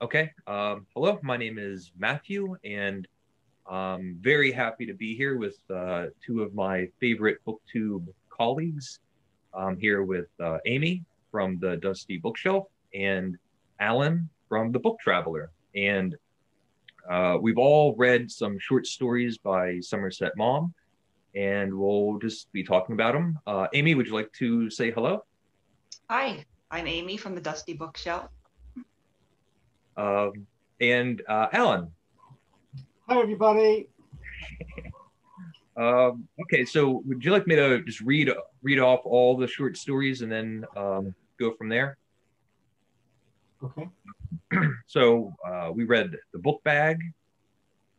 Okay. Um, hello, my name is Matthew, and I'm very happy to be here with uh, two of my favorite BookTube colleagues. I'm here with uh, Amy from the Dusty Bookshelf and Alan from the Book Traveller. And uh, we've all read some short stories by Somerset Maugham, and we'll just be talking about them. Uh, Amy, would you like to say hello? Hi, I'm Amy from the Dusty Bookshelf. Um, and uh, Alan. Hi, everybody. um, okay, so would you like me to just read read off all the short stories and then um, go from there? Okay. so uh, we read The Book Bag,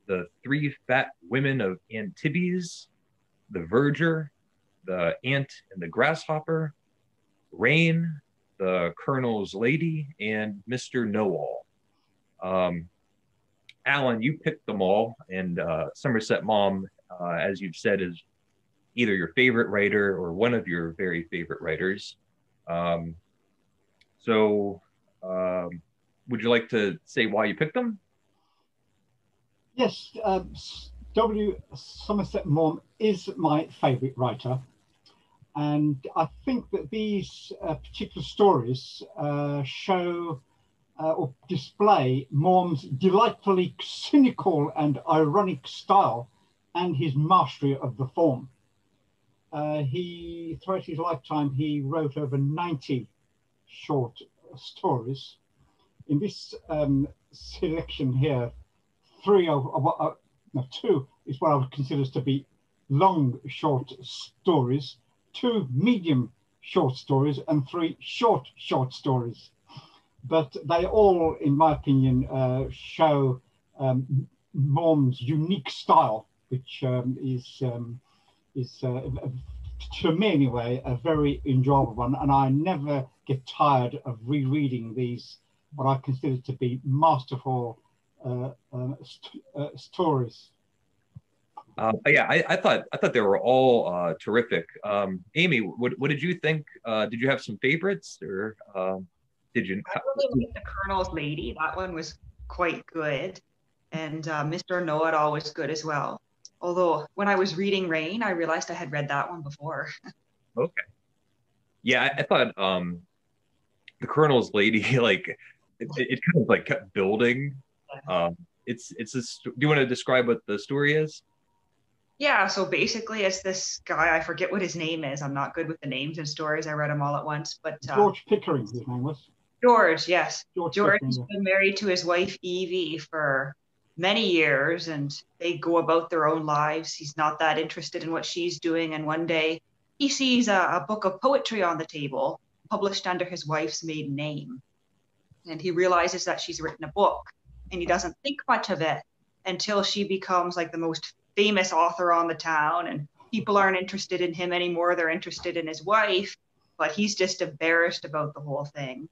The Three Fat Women of Antibes, The Verger, The Ant and the Grasshopper, Rain, The Colonel's Lady, and Mr. Know All. Um, Alan, you picked them all, and uh, Somerset Maugham, uh, as you've said, is either your favorite writer or one of your very favorite writers. Um, so, um, would you like to say why you picked them? Yes, um, W. Somerset Maugham is my favorite writer. And I think that these uh, particular stories uh, show uh, or display Maugham's delightfully cynical and ironic style and his mastery of the form. Uh, he, throughout his lifetime, he wrote over 90 short stories. In this um, selection here, three of, uh, no, two is what I would consider to be long short stories, two medium short stories, and three short short stories but they all, in my opinion, uh, show um, Maugham's unique style, which um, is um, is uh, to me anyway a very enjoyable one, and I never get tired of rereading these what I consider to be masterful uh, uh st uh, stories. Uh, yeah, I, I, thought I thought they were all uh, terrific. Um, Amy, what, what did you think? Did you have some favorites, or um, did you? I really liked the Colonel's Lady. That one was quite good, and uh, Mr. Know It All was good as well. Although when I was reading Rain, I realized I had read that one before. okay. Yeah, I, I, thought um, the Colonel's Lady, like it, it kind of like kept building. Um, it's it's a. Do you want to describe what the story is? Yeah, so basically, it's this guy. I forget what his name is. I'm not good with the names and stories. I read them all at once, but uh, George Pickering, his name was. George, yes. George, George has been married to his wife Evie for many years and they go about their own lives. He's not that interested in what she's doing. And one day he sees a, a book of poetry on the table published under his wife's maiden name. And he realizes that she's written a book and he doesn't think much of it until she becomes like the most famous author on the town and people aren't interested in him anymore. They're interested in his wife, but he's just embarrassed about the whole thing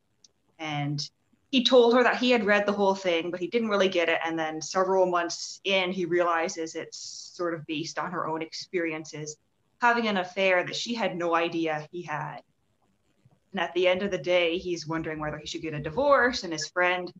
and he told her that he had read the whole thing, but he didn't really get it. And then several months in, he realizes it's sort of based on her own experiences, having an affair that she had no idea he had. And at the end of the day, he's wondering whether he should get a divorce. And his friend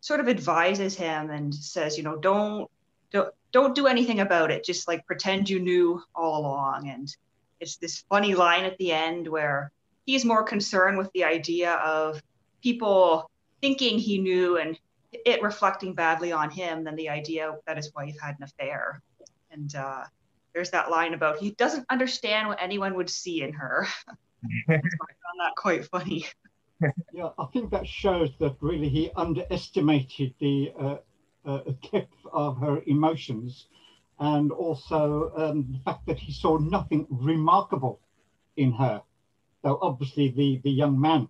sort of advises him and says, you know, don't don't don't do anything about it. Just like pretend you knew all along. And it's this funny line at the end where he's more concerned with the idea of people thinking he knew and it reflecting badly on him than the idea that his wife had an affair. And uh, there's that line about he doesn't understand what anyone would see in her. I found that quite funny. yeah, I think that shows that really he underestimated the uh, uh, depth of her emotions and also um, the fact that he saw nothing remarkable in her. Though obviously the, the young man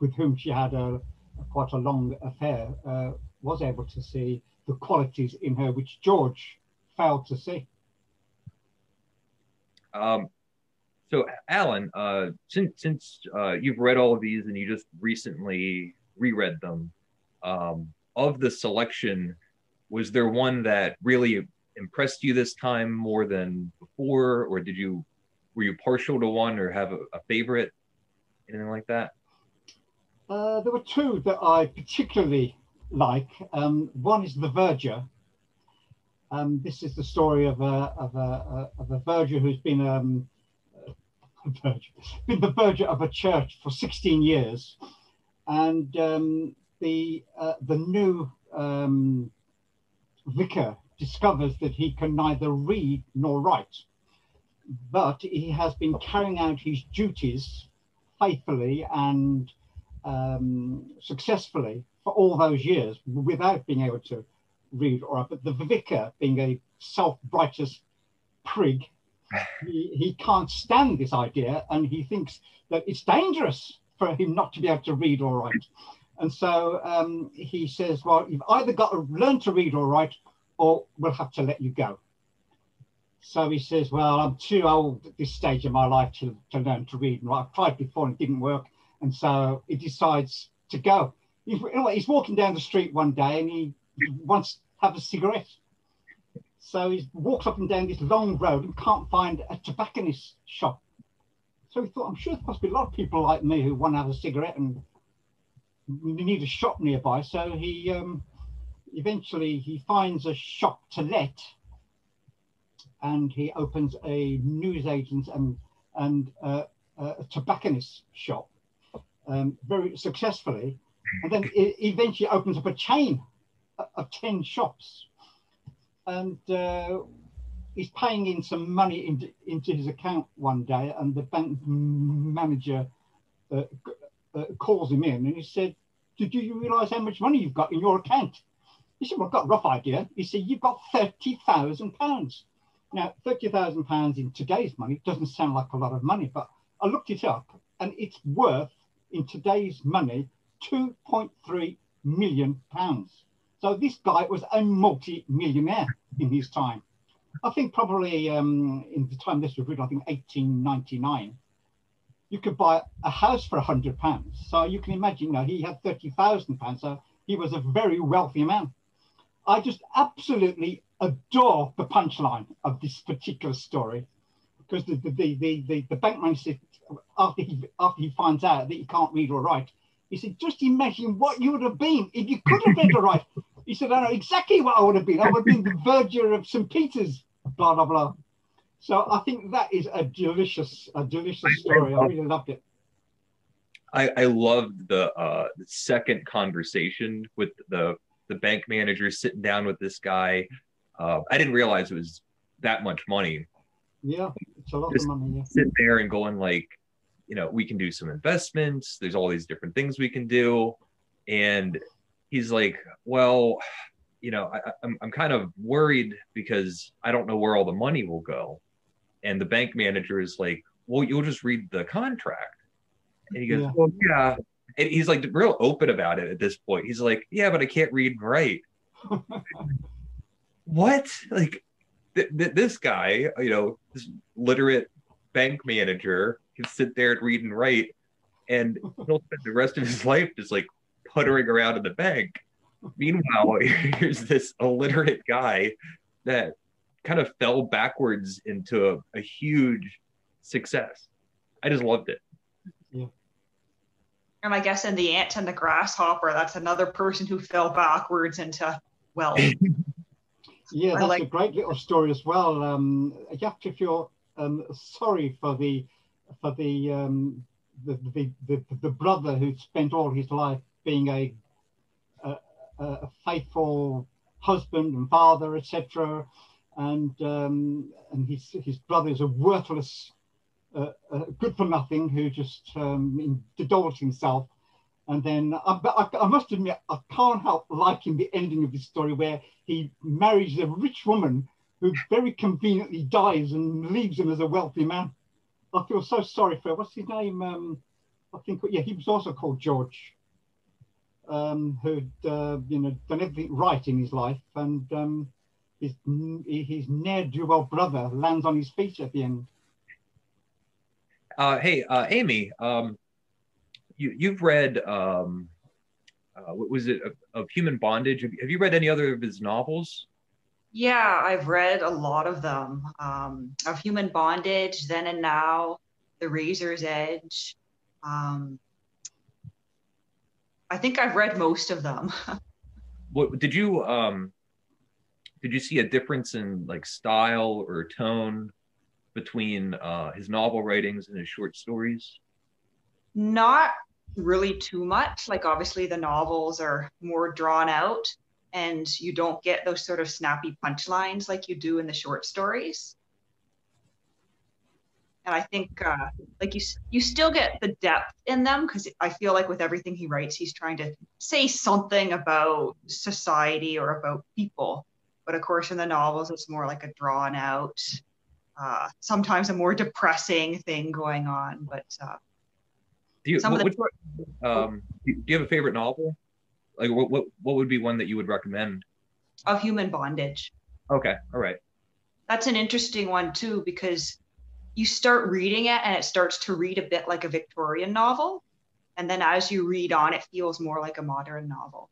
with whom she had a, quite a long affair, uh, was able to see the qualities in her which George failed to see. Um, so, Alan, uh, since since uh, you've read all of these and you just recently reread them, um, of the selection, was there one that really impressed you this time more than before, or did you were you partial to one or have a, a favorite, anything like that? Uh, there were two that I particularly like. Um, one is The Verger. Um, this is the story of a, of a, of a verger who's been, um, verger, been the verger of a church for 16 years. And um, the, uh, the new um, vicar discovers that he can neither read nor write, but he has been carrying out his duties faithfully and um, successfully for all those years without being able to read or but the vicar being a self-righteous prig he, he can't stand this idea and he thinks that it's dangerous for him not to be able to read or write. And so um, he says well you've either got to learn to read or write or we'll have to let you go. So he says well i'm too old at this stage of my life to, to learn to read. And write i've tried before and it didn't work and so he decides to go he's walking down the street one day and he wants to have a cigarette. So he walks up and down this long road and can't find a tobacconist shop. So he thought, I'm sure there must be a lot of people like me who want to have a cigarette and need a shop nearby. So he um, eventually he finds a shop to let, and he opens a newsagent's and and uh, a tobacconist shop um, very successfully and then it eventually opens up a chain of 10 shops. And uh, he's paying in some money into, into his account one day, and the bank manager uh, uh, calls him in and he said, Did you realize how much money you've got in your account? He said, Well, I've got a rough idea. He said, You've got £30,000. Now, £30,000 in today's money doesn't sound like a lot of money, but I looked it up and it's worth in today's money 2.3 million pounds. So this guy was a multi-millionaire in his time. I think probably um, in the time this was written, I think 1899, you could buy a house for a hundred pounds. So you can imagine, you he had 30,000 pounds. So he was a very wealthy man. I just absolutely adore the punchline of this particular story because the, the, the, the, the bank manager, after he, after he finds out that he can't read or write, he said, just imagine what you would have been if you could have read or write. He said, I know exactly what I would have been. I would have been the verger of St. Peter's, blah, blah, blah. So I think that is a delicious, a delicious story. I really loved it. I, I loved the, uh, the second conversation with the the bank manager sitting down with this guy. Uh, I didn't realize it was that much money. Yeah, it's a lot Just of money. Yeah. Sit there and going like, you know, we can do some investments. There's all these different things we can do. And he's like, well, you know, I, I'm, I'm kind of worried because I don't know where all the money will go. And the bank manager is like, well, you'll just read the contract. And he goes, yeah. well, yeah. And he's like real open about it at this point. He's like, yeah, but I can't read and write. what? Like, th- th- this guy, you know, this literate bank manager can sit there and read and write, and he'll spend the rest of his life just like puttering around in the bank. Meanwhile, here's this illiterate guy that kind of fell backwards into a, a huge success. I just loved it. Yeah. And I guess in the ant and the grasshopper, that's another person who fell backwards into wealth. yeah, that's like, a great little story as well. Um, you have to feel um, sorry for the for the, um, the, the, the, the, brother who spent all his life being a, a, a faithful husband and father, etc. And um, and his his brother is a worthless, uh, uh, good for nothing who just um, himself. And then I, I, I, must admit I can't help liking the ending of this story where he marries a rich woman who very conveniently dies and leaves him as a wealthy man. I feel so sorry for what's his name? Um, I think yeah, he was also called George, um, who'd uh, you know done everything right in his life, and um, his his ne'er do well brother lands on his feet at the end. Uh, hey, uh, Amy, um, you you've read um, uh, what was it of, of Human Bondage? Have, have you read any other of his novels? Yeah, I've read a lot of them. Um, of Human Bondage, Then and Now, The Razor's Edge. Um, I think I've read most of them. what did you um did you see a difference in like style or tone between uh, his novel writings and his short stories? Not really too much. Like obviously the novels are more drawn out and you don't get those sort of snappy punchlines like you do in the short stories. And I think uh, like you you still get the depth in them because I feel like with everything he writes, he's trying to say something about society or about people. But of course, in the novels, it's more like a drawn out, uh, sometimes a more depressing thing going on. But uh, do you, what, which, um, do you have a favorite novel? Like, what, what what would be one that you would recommend? Of Human Bondage. Okay, all right. That's an interesting one too because you start reading it and it starts to read a bit like a Victorian novel, and then as you read on, it feels more like a modern novel.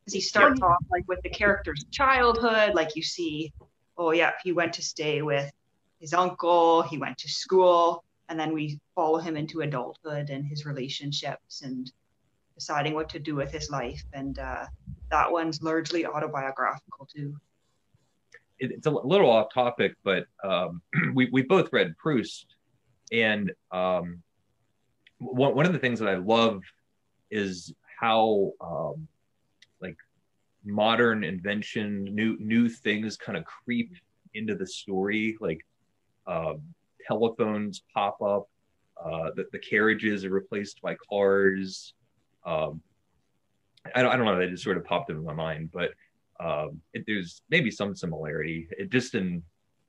Because he starts off like with the character's childhood, like you see, oh yeah, he went to stay with his uncle, he went to school, and then we follow him into adulthood and his relationships and deciding what to do with his life and uh, that one's largely autobiographical too it's a little off topic but um, we, we both read proust and um, one, one of the things that i love is how um, like modern invention new new things kind of creep into the story like um, telephones pop up, uh, the, the carriages are replaced by cars. Um, I, don't, I don't know, that just sort of popped into my mind, but um, it, there's maybe some similarity, it just in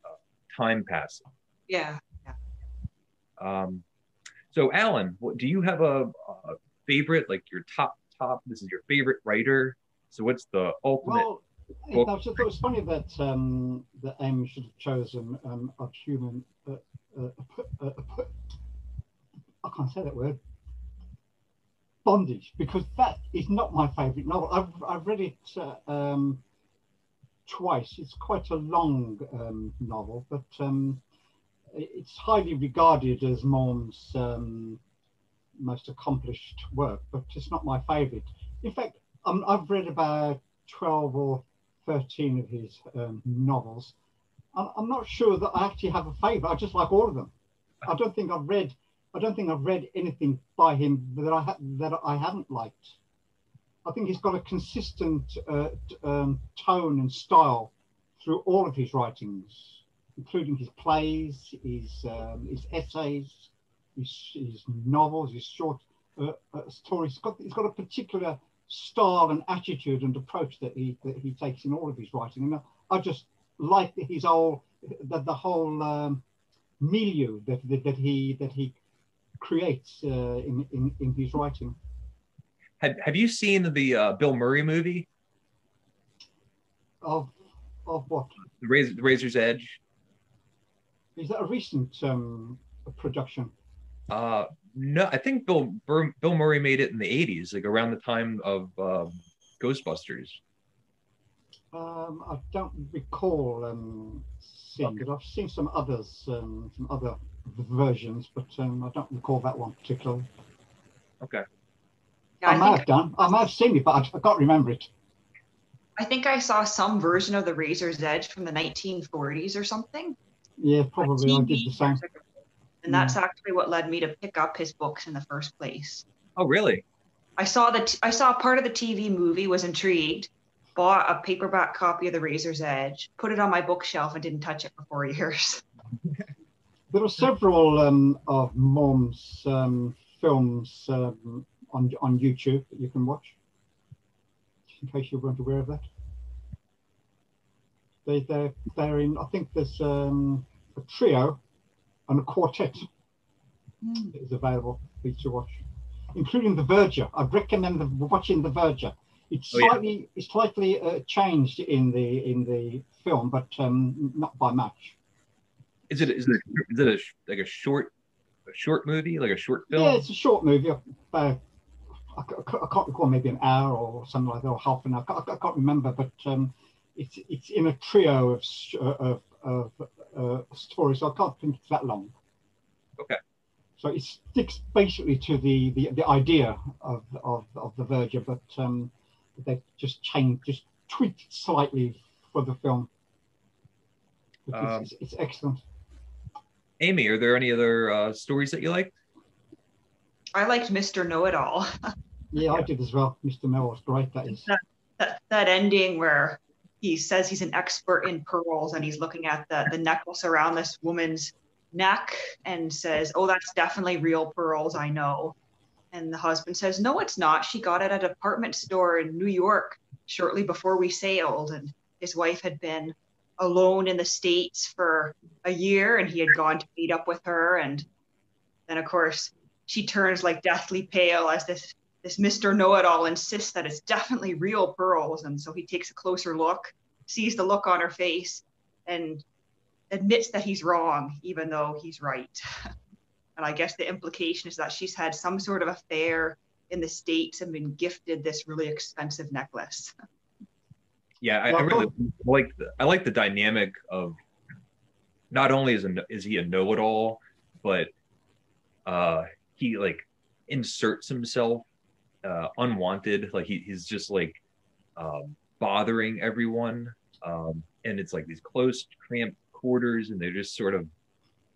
uh, time passing. Yeah. yeah. Um, so, Alan, what, do you have a, a, favorite, like your top, top, this is your favorite writer? So, what's the ultimate? Well, book? I thought it was funny that um, that M should have chosen um, a human uh, uh, uh, I can't say that word, bondage, because that is not my favourite novel. I've, I've read it uh, um, twice. It's quite a long um, novel, but um, it's highly regarded as Maugham' um, most accomplished work, but it's not my favourite. In fact, um, I've read about 12 or 13 of his um, novels, I'm not sure that I actually have a favourite. I just like all of them. I don't think I've read. I don't think I've read anything by him that I ha- that I haven't liked. I think he's got a consistent uh, um, tone and style through all of his writings, including his plays, his um, his essays, his, his, novels, his short uh, uh, stories. He's got, he's got a particular style and attitude and approach that he that he takes in all of his writing, and I, I just like his whole the, the whole um, milieu that, that, that he that he creates uh, in, in in his writing. Have Have you seen the uh, Bill Murray movie? Of of what? The Razor, the Razor's Edge. Is that a recent um, production? Uh, no, I think Bill Bill Murray made it in the '80s, like around the time of um, Ghostbusters. Um, I don't recall um, seeing it. I've seen some others, um, some other versions, but um, I don't recall that one particularly. Okay. Yeah, I, I may have done. I may have seen it, but I, I can't remember it. I think I saw some version of the Razor's Edge from the 1940s or something. Yeah, probably. I did the same. And that's yeah. actually what led me to pick up his books in the first place. Oh, really? I saw that. I saw part of the TV movie, was intrigued, bought a paperback copy of The Razor's Edge, put it on my bookshelf, and didn't touch it for four years. there are several um, of Maugham's um, films um, on on YouTube that you can watch. In case you weren't aware of that, they they they're in. I think there's um, a trio and a quartet mm. that is available for you to watch, including The Verger. I recommend the, watching The Verger. It's oh, slightly yeah. it's slightly uh, changed in the in the film, but um, not by much. Is it is it is it a, like a short a short movie like a short film? Yeah, it's a short movie. Uh, I, I, can't recall maybe an hour or something like that, or half an hour. I, I can't remember, but um, it's it's in a trio of of, of uh, stories. So I can't think it's that long. Okay. So it sticks basically to the the, the idea of, of, of the Verger, but um, they just changed, just tweaked slightly for the film. Um, it's, it's, excellent. Amy, are there any other uh, stories that you like? I liked Mr. Know It All. yeah, I did as well. Mr. Know was great. That is that, that, that ending where he says he's an expert in pearls and he's looking at the, the necklace around this woman's neck and says, Oh, that's definitely real pearls, I know. And the husband says, No, it's not. She got it at a department store in New York shortly before we sailed. And his wife had been alone in the States for a year and he had gone to meet up with her. And then, of course, she turns like deathly pale as this this Mr. Know-it-all insists that it's definitely real pearls. And so he takes a closer look, sees the look on her face, and admits that he's wrong, even though he's right. and I guess the implication is that she's had some sort of affair in the States and been gifted this really expensive necklace. Yeah, I, I really like the, I like the dynamic of not only is a, is he a know-it-all, but uh, he like inserts himself uh, unwanted. Like he, he's just like um, bothering everyone, um, and it's like these close, cramped quarters, and they're just sort of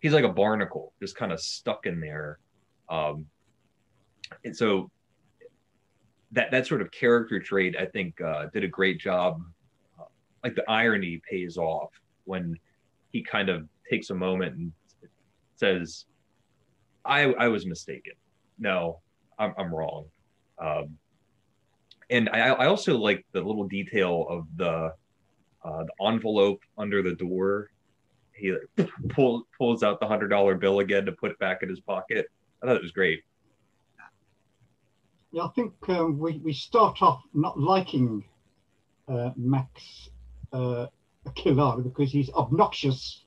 he's like a barnacle, just kind of stuck in there. Um, and so that that sort of character trait, I think, uh, did a great job. Like the irony pays off when he kind of takes a moment and says, "I I was mistaken. No, I'm I'm wrong." Um, and I, I also like the little detail of the uh, the envelope under the door. He like, pull, pulls out the hundred dollar bill again to put it back in his pocket. I thought it was great. Yeah, I think um, we we start off not liking uh, Max uh, because he's obnoxious,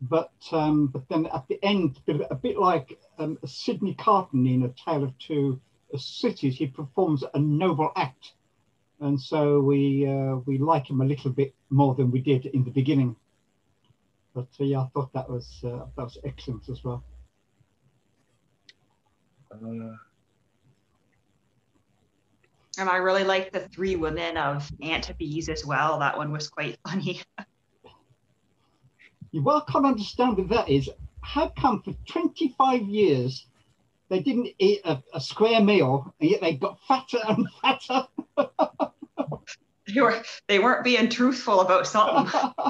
but um, but then at the end, a bit like um, Sydney Carton in A Tale of Two cities, he performs a noble act, and so we uh, we like him a little bit more than we did in the beginning. But uh, yeah, I thought that was uh, that was excellent as well. And I really like the three women of Antibes as well. That one was quite funny. what I can't understand with that is how come for 25 years they didn't eat a, a square meal, and yet they got fatter and fatter. they were they weren't being truthful about something.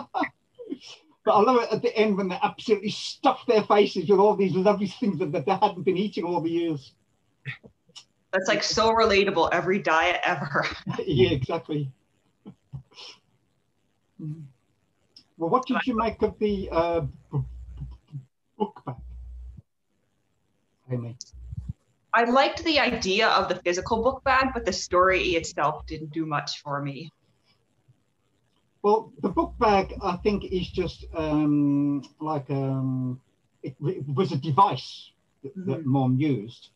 but I love it at the end when they absolutely stuff their faces with all these lovely things that they hadn't been eating all the years. That's like so relatable. Every diet ever. yeah, exactly. Well, what did you make of the uh, book bag? Amy? I liked the idea of the physical book bag, but the story itself didn't do much for me. Well, the book bag, I think, is just um, like um, it, it, was a device that, mm-hmm. that Maugham used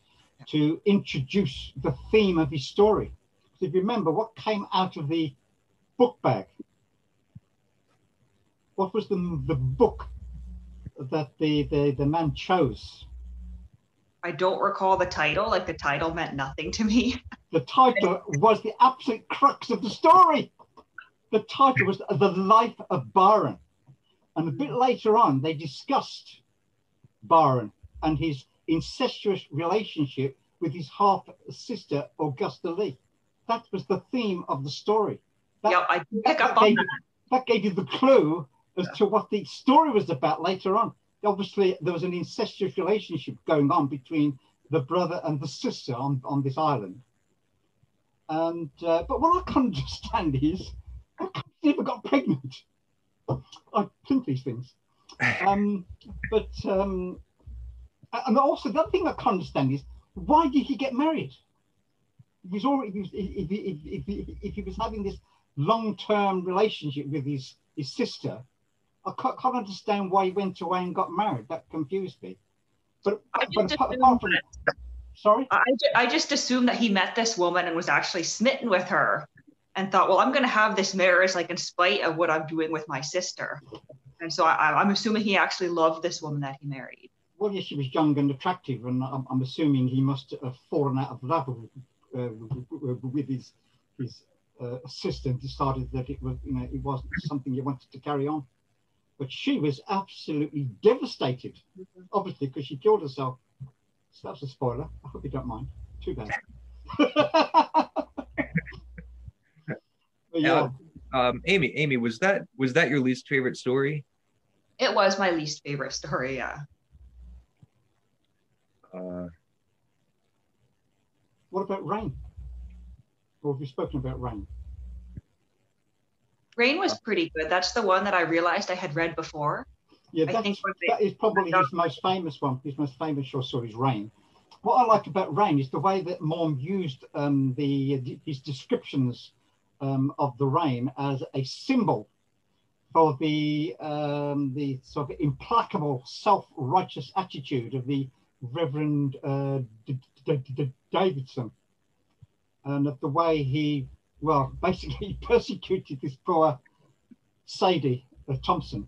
to introduce the theme of his story. So if you remember, what came out of the book bag? What was the, the book that the, the, the man chose? I don't recall the title. Like the title meant nothing to me. The title was the absolute crux of the story. The title was The Life of Byron. And a bit later on, they discussed Byron and his incestuous relationship with his half sister, Augusta Leigh. That was the theme of the story. That, yep, I pick up on gave, that. That gave you the clue as yeah. to what the story was about later on obviously there was an incestuous relationship going on between the brother and the sister on, on this island. And uh, but what I can't understand is how come never got pregnant? I think these things. Um, but um, and also the other thing I can't understand is why did he get married? If he's already if, if, if, if, if he was having this long-term relationship with his his sister, I can't, can't, understand why he went away and got married. That confused me. But, but apart, apart from that, sorry, I, I just assumed that he met this woman and was actually smitten with her, and thought, well, I'm going to have this marriage like in spite of what I'm doing with my sister. And so I, am assuming he actually loved this woman that he married. Well, yes, she was young and attractive, and I'm, I'm assuming he must have fallen out of love with, uh, with his his uh, assistant decided that it was, you know, it wasn't something he wanted to carry on. But she was absolutely devastated, obviously, because she killed herself. So that's a spoiler. I hope you don't mind. Too bad. yeah. Um, Amy, Amy, was that was that your least favorite story? It was my least favorite story. Yeah. Uh, what about Rain? Or have you spoken about Rain? Rain was pretty good. That's the one that I realized I had read before. Yeah, I that's, that is probably his most famous one. His most famous short story is Rain. What I like about Rain is the way that Maugham used um, the his descriptions um, of the rain as a symbol for the um, the sort of implacable self-righteous attitude of the Reverend uh, D- D- D- Davidson, and of the way he well basically persecuted this poor Sadie uh, Thompson,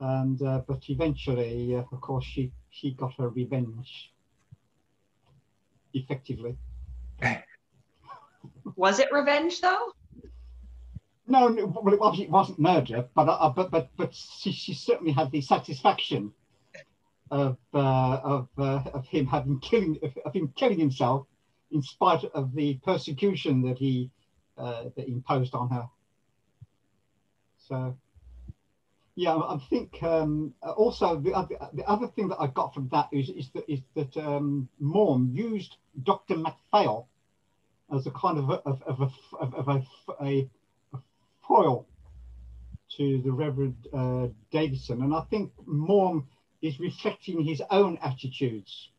and uh, but eventually, uh, of course, she she got her revenge effectively. Was it revenge though? No, no well, it wasn't murder, but uh, but but but she, she certainly had the satisfaction of uh, of uh, of him having killing of, him killing himself in spite of the persecution that he uh, that imposed on her. So, yeah, I think um, also the other, the other thing that I got from that is is that is that um, Maugham used Dr. MacPhail as a kind of a, of, of a, of a, a, a foil to the Reverend uh. And I think Maugham is reflecting his own attitudes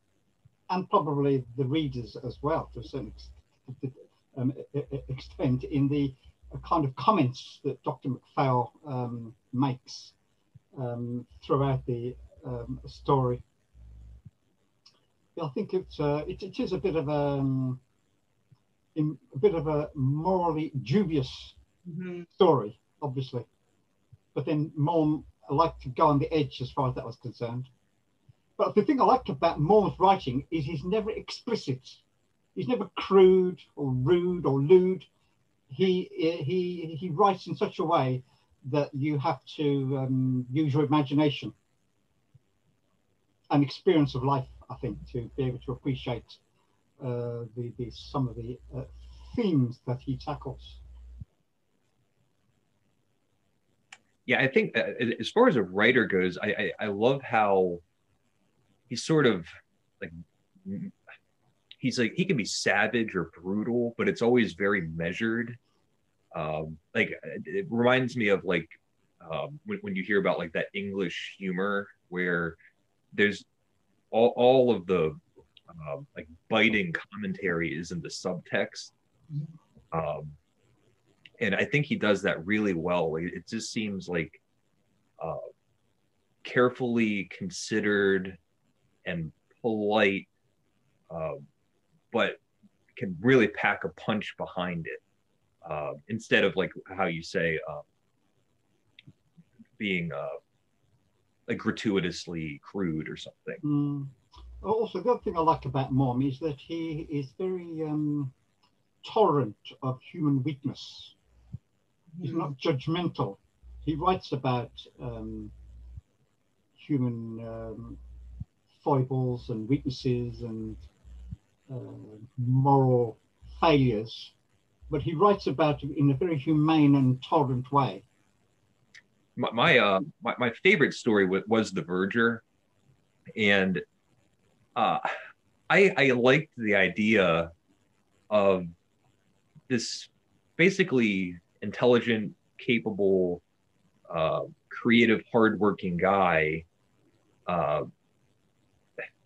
and probably the readers as well to a certain um, extent in the kind of comments that Dr. MacPhail um, makes um, throughout the um, story. I think it's uh, it, it is a bit of a um, in a bit of a morally dubious mm-hmm. story, obviously. But then Maugham liked to go on the edge as far as that was concerned. But the thing I like about Maugham's writing is he's never explicit. He's never crude or rude or lewd. He he he writes in such a way that you have to um, use your imagination and experience of life, I think, to be able to appreciate uh, the, the, some of the uh, themes that he tackles. Yeah, I think uh, as far as a writer goes, I, I, I love how he's sort of like he's like he can be savage or brutal, but it's always very measured. Um, like it reminds me of like um, when, when you hear about like that English humor where there's all, all of the um, like biting commentary is in the subtext. Um, and I think he does that really well. It just seems like uh, carefully considered and polite, uh, but can really pack a punch behind it uh, instead of like how you say uh, being uh, like gratuitously crude or something. Mm. Also, the other thing I like about Maugham is that he is very um, tolerant of human weakness. He's not judgmental. He writes about um, human um, foibles and weaknesses and uh, moral failures, but he writes about it in a very humane and tolerant way. My my uh, my, my, favorite story was, was the Verger, and uh, I, I liked the idea of this basically intelligent, capable, uh, creative, hardworking guy uh,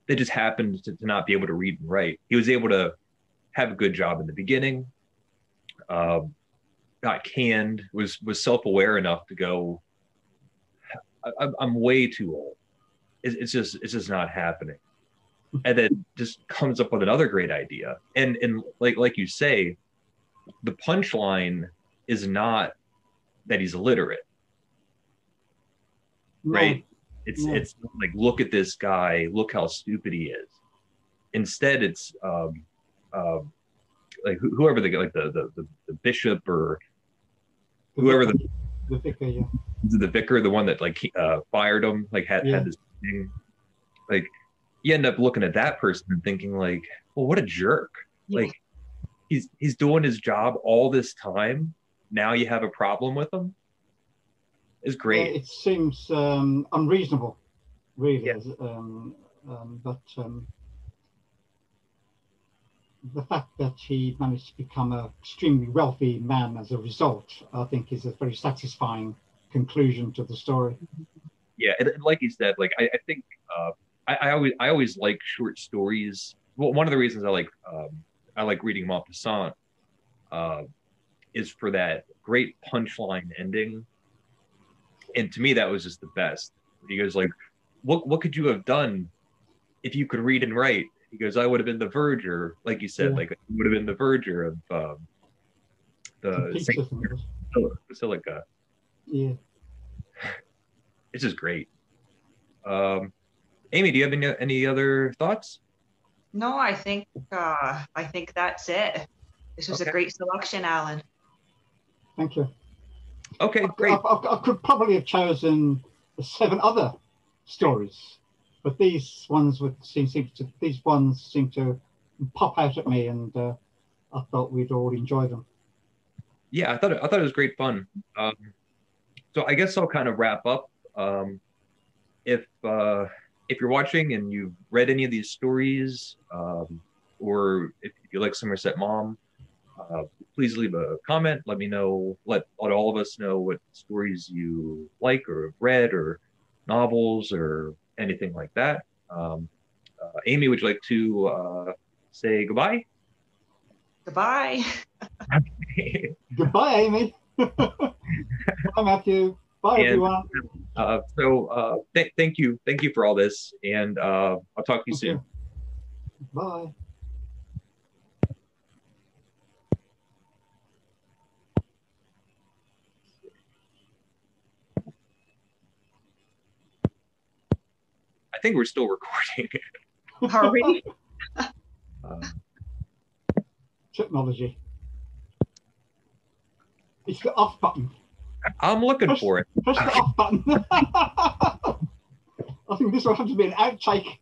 that just happened to, to, not be able to read and write. He was able to have a good job in the beginning. Uh, got canned. Was was self aware enough to go. I, am way too old. It's, it's just it's just not happening and then just comes up with another great idea. And and like like you say, the punchline is not that he's illiterate, no. right? It's no. it's like look at this guy, look how stupid he is. Instead, it's um, uh, like whoever the like the the, the, the bishop or whoever the the vicar, yeah. the vicar, the one that like uh, fired him, like had Yeah. had this thing, like you end up looking at that person and thinking like, well, what a jerk! Yeah. Like he's he's doing his job all this time. Now you have a problem with them It's Uh, great. it seems um, unreasonable, really. Yeah. Um, um, but um, the fact that he managed to become an extremely wealthy man as a result, I think, is a very satisfying conclusion to the story. yeah, and, and like you said, like I, I think uh, I, I always I always like short stories. Well, one of the reasons I like um, I like reading Maupassant uh, is for that great punchline ending. And to me, that was just the best. He goes like, "What what could you have done if you could read and write?" He goes, "I would have been the verger, like you said, Yeah. like would have been the verger of um, the Saint? Basilica." Yeah. It's just great. Um, Amy, do you have any any other thoughts? No, I think uh, I think that's it. This was Okay. a great selection, Alan. Thank you. Okay, great. I, I, I could probably have chosen seven other stories, but these ones would seem, seem to these ones seem to pop out at me, and uh, I thought we'd all enjoy them. Yeah, I thought it, I thought it was great fun. Um, so I guess I'll kind of wrap up. Um, if uh, if you're watching and you've read any of these stories, um, or if you like Somerset Maugham, uh, please leave a comment. Let me know. Let let all of us know what stories you like or have read or novels or anything like that. Um, uh, Amy, would you like to uh, say goodbye? Goodbye. Goodbye, Amy. Bye, Matthew. Bye, And- everyone. Uh, so uh, th- thank you, thank you for all this, and uh, I'll talk to you Thank soon. Bye. Think we're still recording. Are we? Uh, Technology. It's the off button. I'm looking for it. Press the off button. I think this will have to be an outtake.